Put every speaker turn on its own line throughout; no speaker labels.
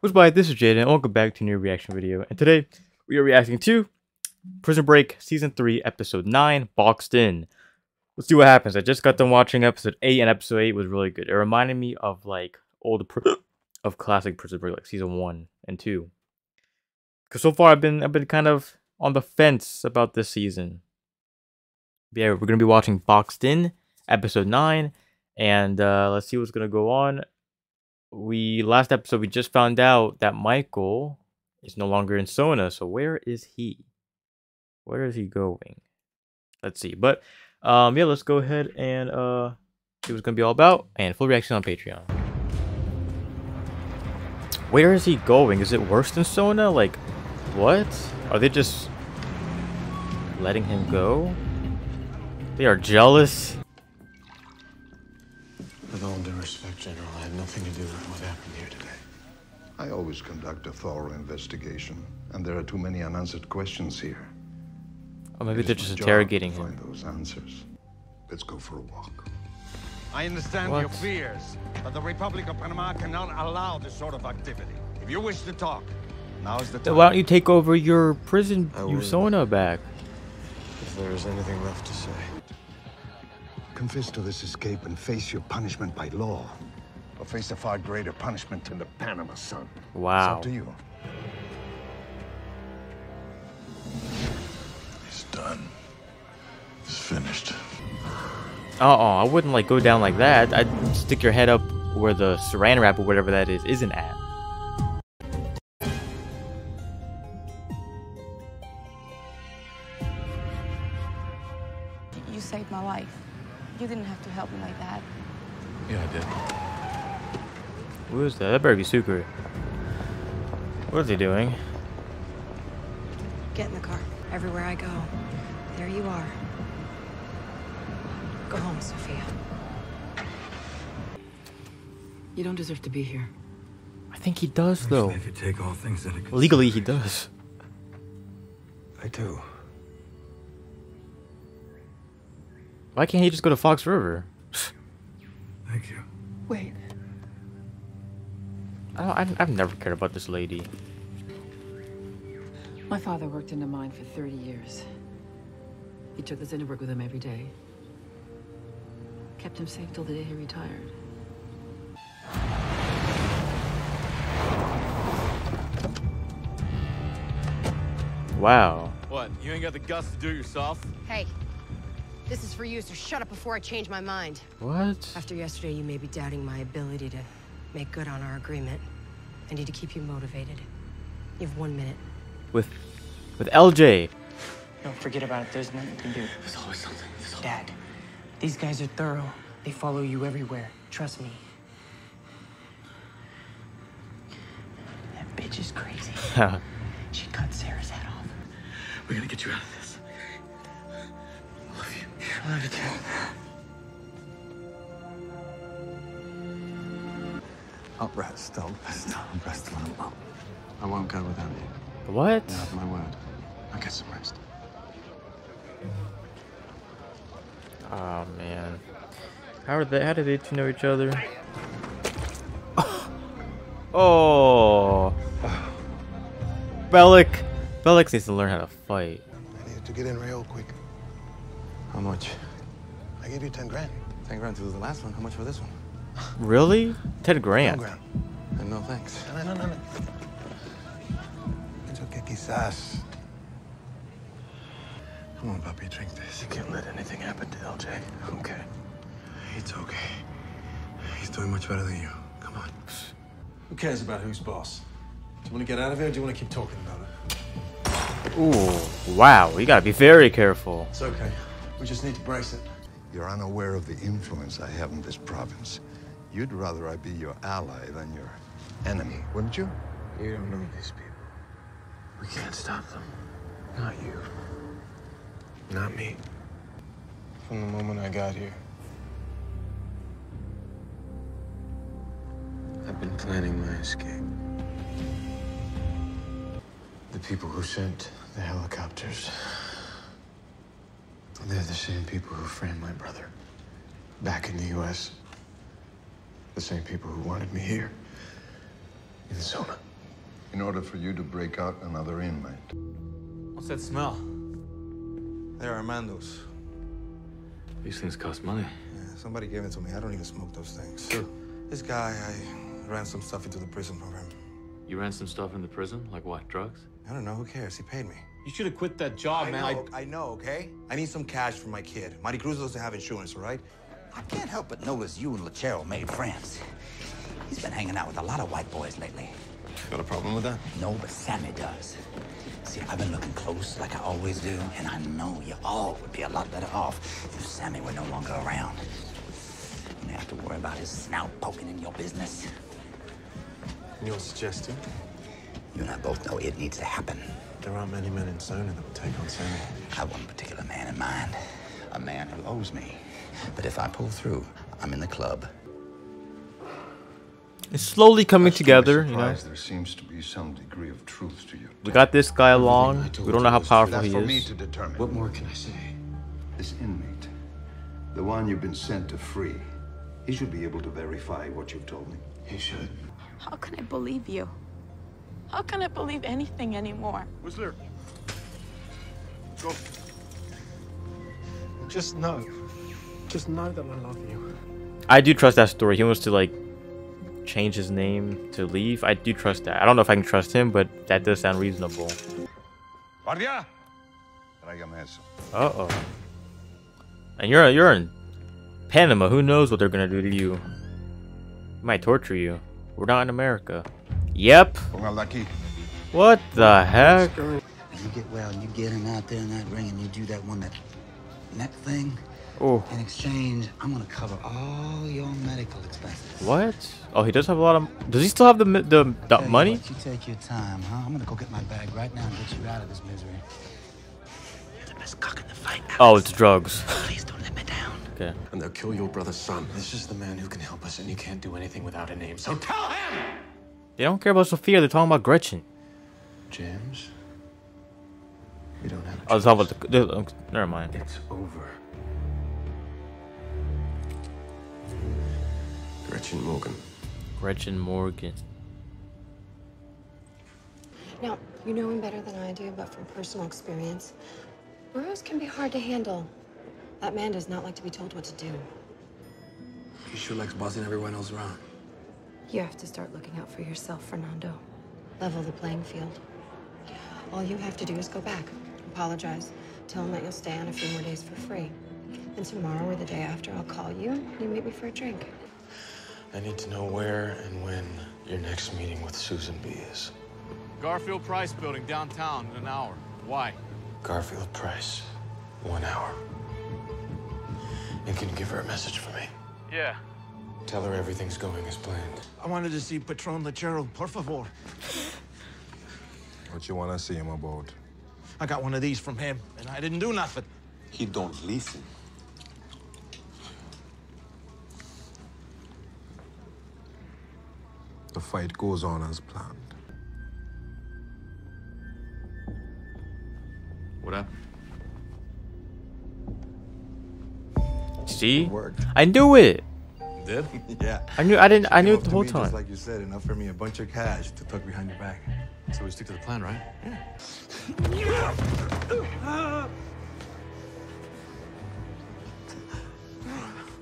What's by this is Jaden and welcome back to a new reaction video and today we are reacting to Prison Break Season 3 Episode 9 Boxed In. Let's see what happens. I just got done watching episode 8 and episode 8 was really good. It reminded me of like old of classic Prison Break like season 1 and 2. Cuz so far I've been I've been kind of on the fence about this season. But yeah, we're going to be watching Boxed In episode 9 and uh, let's see what's going to go on we last episode we just found out that Michael is no longer in Sona. So where is he? Where is he going? Let's see. But um yeah, let's go ahead and uh see what's gonna be all about and full reaction on Patreon. Where is he going? Is it worse than Sona? Like what? Are they just letting him go? They are jealous.
With all due respect, General, I had nothing to do with what happened here today.
I always conduct a thorough investigation, and there are too many unanswered questions here.
Oh, maybe they're just interrogating
him. Find those answers. Let's go for a walk.
I understand what? your fears, but the Republic of Panama cannot allow this sort of activity. If you wish to talk, now is the time.
Why don't you take over your prison, your Sona back?
If there is anything left to say.
Confess to this escape and face your punishment by law. Or face a far greater punishment than the Panama Sun.
Wow.
It's up to you.
It's done. It's finished.
Uh-oh, I wouldn't like go down like that. I'd stick your head up where the saran wrap or whatever that is isn't at.
You didn't have to help me like that.
Yeah, I did.
Who is that? That better be Sucre. What is he doing?
Get in the car. Everywhere I go, there you are. Go home, Sophia. You don't deserve to be here.
I think he does, though.
If you take all things into
Legally, he does.
I do.
Why can't he just go to Fox River?
Thank you.
Wait.
I don't, I've never cared about this lady.
My father worked in a mine for 30 years. He took us into work with him every day. Kept him safe till the day he retired.
Wow.
What, you ain't got the guts to do it yourself?
Hey, this is for you, so shut up before I change my mind.
What?
After yesterday, you may be doubting my ability to make good on our agreement. I need to keep you motivated. You have one minute.
With with LJ.
Don't forget about it. There's nothing you can do.
There's always something. There's always...
Dad, these guys are thorough. They follow you everywhere. Trust me. That bitch is crazy. she cut Sarah's head off.
We're gonna get you out of this. I love you too. I'll rest. I'll rest. I'll rest when I'm up. I won't go without you.
What?
You have my word. I'll get some rest.
Oh man. How are they how did they two know each other? oh Bellic Bellic needs to learn how to fight.
I need to get in real quick.
How much?
I gave you 10 grand.
10 grand to the last one. How much for this one?
Really? 10 grand?
10 grand.
And no thanks.
No, no, no, no. It's okay, quizás.
Come on, puppy, drink this. You can't let anything happen to LJ. Okay. It's okay. He's doing much better than you. Come on. Who cares about who's boss? Do you want to get out of here or do you want to keep talking about it?
Ooh, wow. You gotta be very careful.
It's okay. We just need to brace it.
You're unaware of the influence I have in this province. You'd rather I be your ally than your enemy, wouldn't you?
You don't know these people. We can't stop them. Not you. Not me. From the moment I got here, I've been planning my escape. The people who sent the helicopters they're the same people who framed my brother back in the U.S. The same people who wanted me here in Sona.
in order for you to break out another inmate.
What's that smell?
They're Armando's.
These things cost money.
Yeah, somebody gave it to me. I don't even smoke those things. This guy, I ran some stuff into the prison program.
You ran some stuff in the prison? Like what, drugs?
I don't know. Who cares? He paid me.
You should have quit that job,
I
man.
know, I... know, okay? I need some cash for my kid. Maricruz doesn't have insurance, all right?
I can't help but notice you and Lechero made friends. He's been hanging out with a lot of white boys lately.
Got a problem with that?
No, but Sammy does. See, I've been looking close like I always do, and I know you all would be a lot better off if Sammy were no longer around. You don't have to worry about his snout poking in your business.
You're suggesting?
You and I both know it needs to happen.
There aren't many men in Sona that would take on Sammy.
I have one particular man in mind. A man who owes me. But if I pull through, I'm in the club.
It's slowly coming together, you know.
There seems to be some degree of truth to you.
We got this guy along. We don't know how powerful he is.
What more can I say?
This inmate, the one you've been sent to free, he should be able to verify what you've told me.
He should.
How can I believe you? How can I believe anything anymore?
Whistler. Go. Just know. Just know that I love you.
I do trust that story. He wants to like change his name to leave. I do trust that. I don't know if I can trust him, but that does sound reasonable.
Guardia! Tráigame eso.
Uh oh. And you're you're in Panama. Who knows what they're gonna do to you? Might torture you. We're not in America. Yep.
Póngala aquí.
What the heck?
You get well, you get him out there in that ring, and you do that one, that neck thing.
Oh,
In exchange, I'm gonna cover all your medical expenses.
what? Oh, he does have a lot of. Does he still have the the, the
Tell you
money?
what, you take your time, huh? I'm gonna go get my bag right now and get you out of this misery. You're the best cock in the fight.
Oh, it's drugs.
Please don't let me down.
Okay.
And they'll kill your brother's son. This is the man who can help us, and you can't do anything without a name. So tell him!
They don't care about Sophia. They're talking about Gretchen.
James, we don't have a
I was talking about the. the um, never mind.
It's over. Gretchen Morgan.
Gretchen Morgan.
Now, you know him better than I do, but from personal experience, Burrows can be hard to handle. That man does not like to be told what to do.
He sure likes bossing everyone else around.
You have to start looking out for yourself, Fernando. Level the playing field. All you have to do is go back, apologize, tell him that you'll stay on a few more days for free. And tomorrow or the day after, I'll call you and you meet me for a drink.
I need to know where and when your next meeting with Susan B is.
Garfield Price Building downtown in an hour. Why?
Garfield Price. One hour. And can you give her a message for me?
Yeah.
Tell her everything's going as planned.
I wanted to see Patron Lechero, por favor.
What you wanna see him about?
I got one of these from him, and I didn't do nothing.
He don't listen. The fight goes on as planned.
What happened?
See? I knew it.
Did? yeah.
I knew. I didn't. I knew it
up
the
to
whole
me Just
time.
like you said, and offered me a bunch of cash to tuck behind your back.
So we stick to the plan, right? Yeah.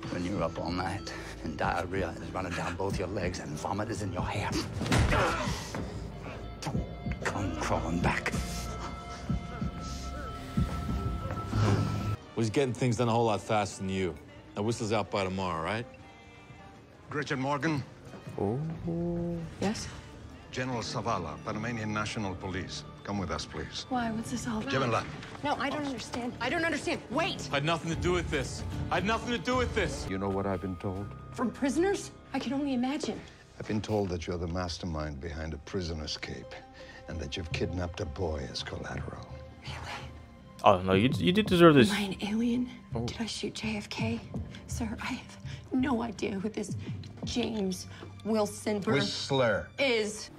When you're up all night and diarrhea is running down both your legs and vomit is in your hair. Don't come crawling back.
Well, he's getting things done a whole lot faster than you. Now, Whistler's out by tomorrow, right?
Gretchen Morgan,
Oh.
Yes?
General Zavala, Panamanian National Police. Come with us, please.
Why? What's this all about?
Llévenla.
No, I don't understand. I don't understand. Wait!
I had nothing to do with this. I had nothing to do with this.
You know what I've been told?
From prisoners? I can only imagine.
I've been told that you're the mastermind behind a prison escape and that you've kidnapped a boy as collateral.
Oh no, you you did deserve this.
Am I an alien?
Oh.
Did I shoot JFK? Sir, I have no idea who this James Wilson Burr
Whistler.
is.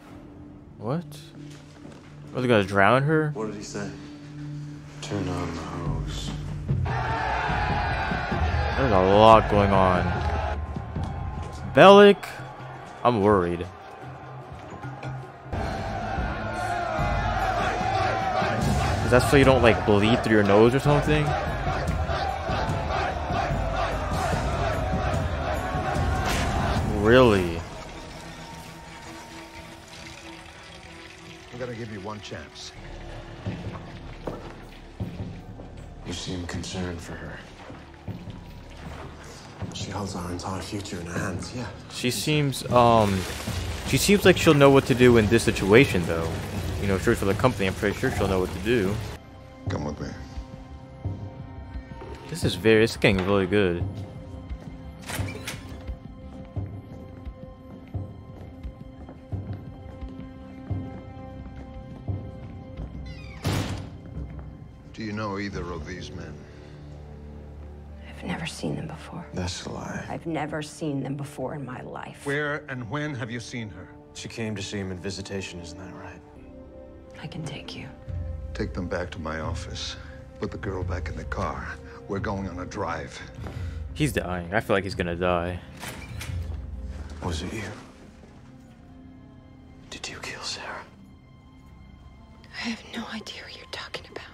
What? Are they gonna drown her?
What did he say? Turn on the hose.
There's a lot going on. Bellic, I'm worried. Is that so you don't like bleed through your nose or something? Really?
I'm gonna give you one chance.
You seem concerned for her. She holds our entire future in her hands, yeah.
She seems, um, she seems like she'll know what to do in this situation, though. You know, sure for the company, I'm pretty sure she'll know what to do.
Come with me.
This is very, it's getting really good.
Do you know either of these men?
I've never seen them before.
That's a lie.
I've never seen them before in my life.
Where and when have you seen her?
She came to see him in visitation, isn't that right?
I can take you.
Take them back to my office. Put the girl back in the car. We're going on a drive.
He's dying. I feel like he's gonna die.
Was it you? Did you kill Sarah?
I have no idea what you're talking about.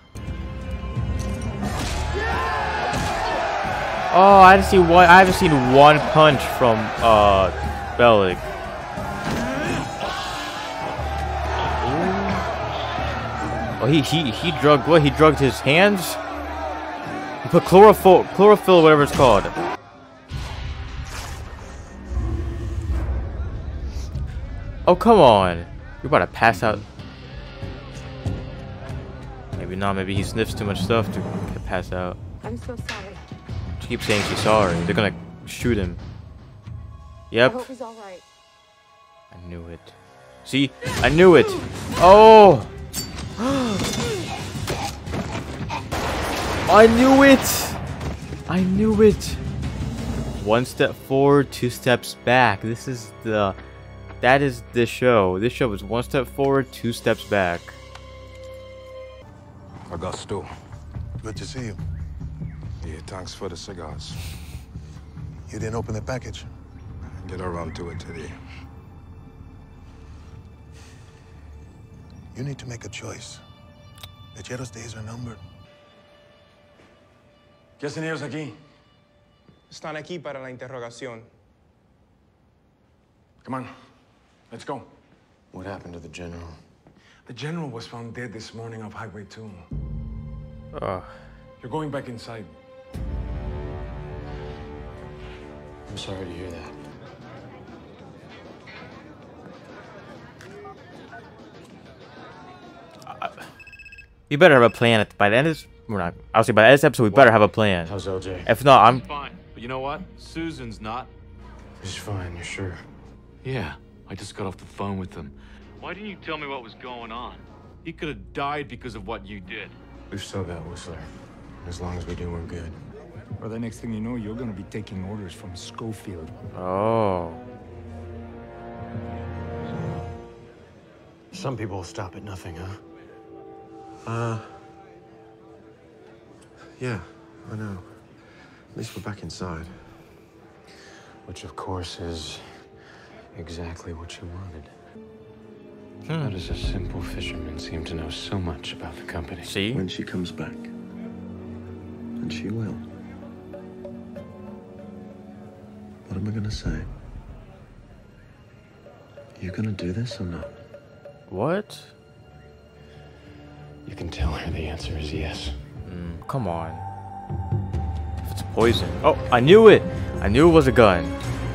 Oh, I haven't seen one. I haven't seen one punch from uh Bellic. Oh, he he he drugged what? He drugged his hands. He put chlorophyll, chlorophyll, whatever it's called. Oh come on! You're about to pass out. Maybe not. Maybe he sniffs too much stuff to pass out.
I'm so sorry.
She keeps saying she's sorry. They're gonna shoot him. Yep.
I hope he's all right.
I knew it. See? I knew it. Oh! I knew it! I knew it! One step forward, two steps back. This is the... That is the show. This show is one step forward, two steps back.
Augusto.
Good to see you.
Yeah, thanks for the cigars.
You didn't open the package.
Get around to it today.
You need to make a choice. Lechero's days are numbered.
¿Qué hacen ellos aquí?
Están aquí para la interrogación.
Come on, let's go.
What happened to the general?
The general was found dead this morning off Highway 2.
Ugh.
You're going back inside.
I'm sorry to hear that.
We better have a plan at, by the end of this. We're not. I'll say by the end of this episode, we better have a plan.
How's LJ?
If not, I'm.
Fine. But you know what? Susan's not.
He's fine, you're sure?
Yeah. I just got off the phone with them. Why didn't you tell me what was going on? He could have died because of what you did.
We've still got Whistler. As long as we do, we're good.
Or the next thing you know, you're gonna be taking orders from Schofield.
Oh.
Some people stop at nothing, huh?
Uh. Yeah, I know. At least we're back inside.
Which, of course, is exactly what you wanted. How does a simple fisherman seem to know so much about the company?
See?
When she comes back. And she will. What am I gonna say? You gonna do this or not?
What?
You can tell her the answer is yes.
Mm, come on. If it's poison. Oh, I knew it! I knew it was a gun.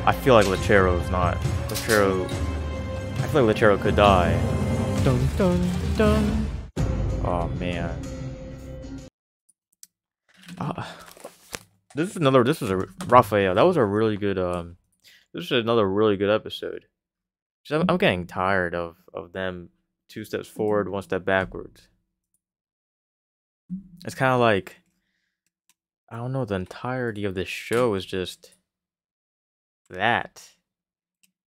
I feel like Lechero's not. Lechero. I feel like Lechero could die. Dun dun dun. Oh man. Uh, this is another. This was a Raphael. That was a really good. Um, this is another really good episode. I'm, I'm getting tired of of them two steps forward, one step backwards. It's kind of like I don't know. The entirety of this show is just that,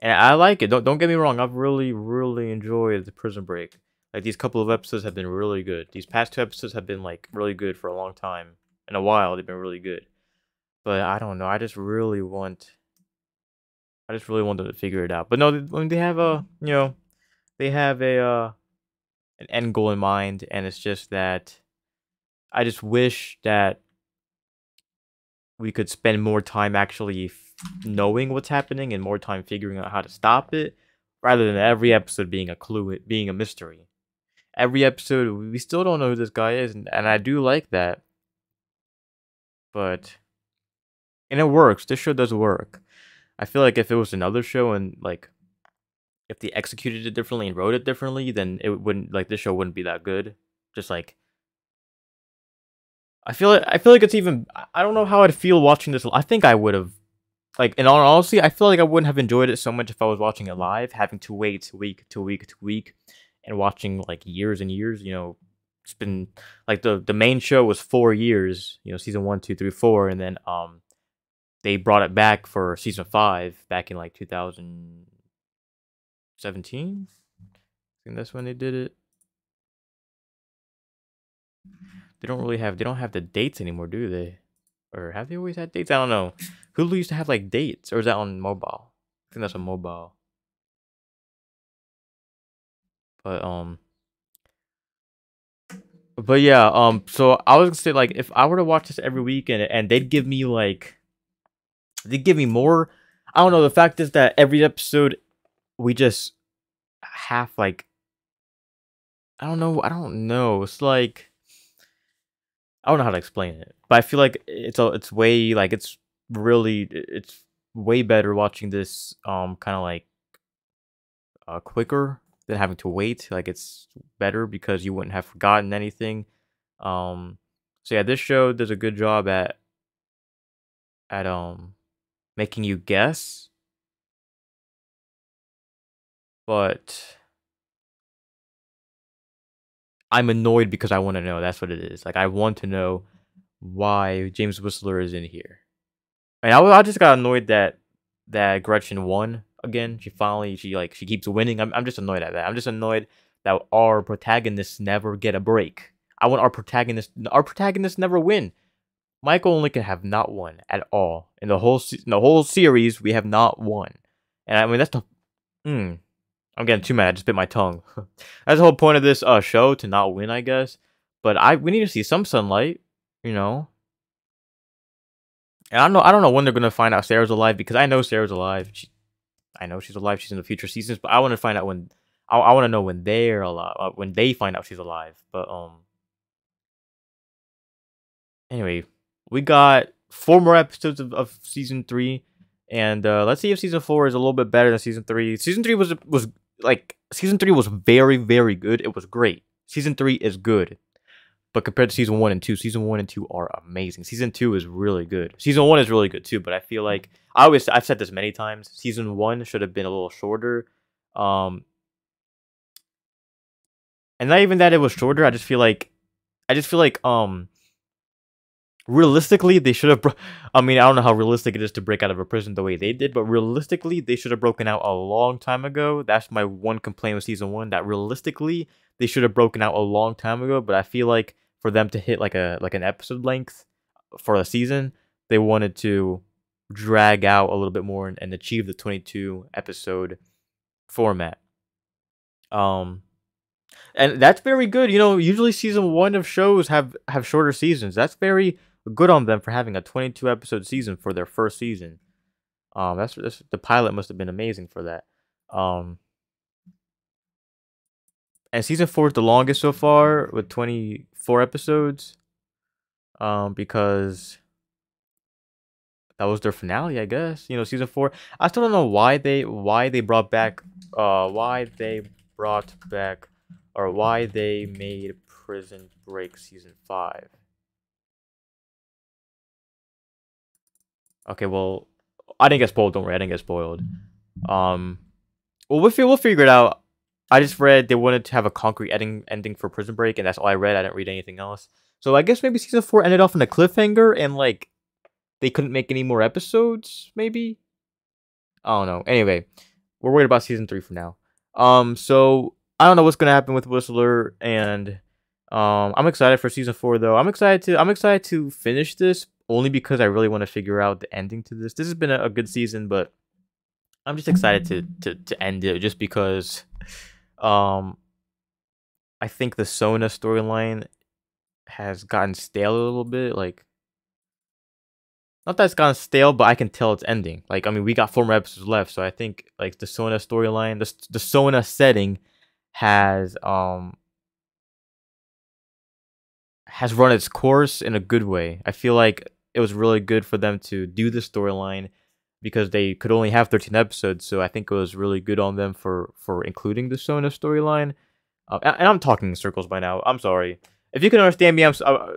and I like it. Don't don't get me wrong. I've really really enjoyed the Prison Break. Like these couple of episodes have been really good. These past two episodes have been like really good for a long time. In a while, they've been really good. But I don't know. I just really want. I just really want them to figure it out. But no, they, they have a, you know, they have a, uh, an end goal in mind, and it's just that I just wish that we could spend more time actually knowing what's happening and more time figuring out how to stop it rather than every episode being a clue being a mystery. Every episode we still don't know who this guy is and, and i do like that. But and it works. This show does work. I feel like if it was another show and like if they executed it differently and wrote it differently then it wouldn't like this show wouldn't be that good. Just like I feel like I feel like it's even I don't know how I'd feel watching this. I think I would have like in all honesty, I feel like I wouldn't have enjoyed it so much if I was watching it live, having to wait week to week to week and watching like years and years, you know, it's been like the the main show was four years, you know, season one, two, three, four, and then um they brought it back for season five back in like 2017. I think that's when they did it. They don't really have they don't have the dates anymore, do they? Or have they always had dates? I don't know. Hulu used to have like dates, or is that on mobile? I think that's on mobile. But um but yeah, um so I was gonna say like if I were to watch this every week and and they'd give me like they'd give me more I don't know, the fact is that every episode we just have like I don't know, I don't know. It's like I don't know how to explain it, but I feel like it's a, it's way like it's really it's way better watching this um kind of like uh quicker than having to wait. Like it's better because you wouldn't have forgotten anything. Um so yeah, this show does a good job at at um making you guess. But I'm annoyed because I want to know. That's what it is. Like I want to know why James Whistler is in here. And I, I just got annoyed that that Gretchen won again. She finally she like she keeps winning. I'm I'm just annoyed at that. I'm just annoyed that our protagonists never get a break. I want our protagonists our protagonists never win. Michael and Lincoln have not won at all in the whole in the whole series. We have not won, and I mean that's the. Mm, I'm getting too mad. I just bit my tongue. That's the whole point of this uh show to not win, I guess. But I we need to see some sunlight, you know. And I don't know. I don't know when they're gonna find out Sarah's alive because I know Sarah's alive. She, I know she's alive. She's in the future seasons, but I want to find out when. I, I want to know when they're alive. Uh, when they find out she's alive. But um. Anyway, we got four more episodes of, of season three, and uh, let's see if season four is a little bit better than season three. Season three was was like season three was very very good. It was great. Season three is good, but compared to season one and two, season one and two are amazing. Season two is really good. Season one is really good too. But I feel like I always I've said this many times. Season one should have been a little shorter. Um, and not even that it was shorter. I just feel like I just feel like um realistically they should have i mean i don't know how realistic it is to break out of a prison the way they did but realistically they should have broken out a long time ago. That's my one complaint with season one that realistically they should have broken out a long time ago but i feel like for them to hit like a like an episode length for a season they wanted to drag out a little bit more and, and achieve the 22 episode format. Um and that's very good. You know usually season one of shows have have shorter seasons. That's very good on them for having a 22 episode season for their first season. Um, that's, that's the pilot must have been amazing for that. Um, and season four is the longest so far with 24 episodes. Um, because that was their finale, I guess. You know, season four. I still don't know why they why they brought back uh why they brought back or why they made Prison Break season five. Okay, well, I didn't get spoiled. Don't worry, I didn't get spoiled. Um, well, we'll, we'll figure it out. I just read they wanted to have a concrete ending ending for Prison Break, and that's all I read. I didn't read anything else. So I guess maybe season four ended off in a cliffhanger, and like they couldn't make any more episodes. Maybe I don't know. Anyway, we're worried about season three for now. Um, so I don't know what's gonna happen with Whistler, and um, I'm excited for season four though. I'm excited to I'm excited to finish this, only because I really want to figure out the ending to this. This has been a, a good season, but I'm just excited to to to end it just because um I think the Sona storyline has gotten stale a little bit. Like, not that it's gotten stale, but I can tell it's ending. Like, I mean, we got four more episodes left, so I think like the Sona storyline, the the Sona setting, has um has run its course in a good way. I feel like it was really good for them to do the storyline because they could only have 13 episodes. So I think it was really good on them for for including the Sona storyline. Uh, and I'm talking in circles by now. I'm sorry. If you can understand me, I'm uh,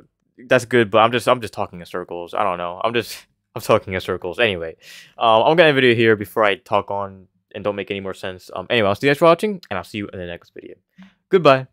that's good. But I'm just I'm just talking in circles. I don't know. I'm just I'm talking in circles. Anyway, um, I'm gonna end video here before I talk on and don't make any more sense. Um, anyway, I'll see you guys for watching, and I'll see you in the next video. Goodbye.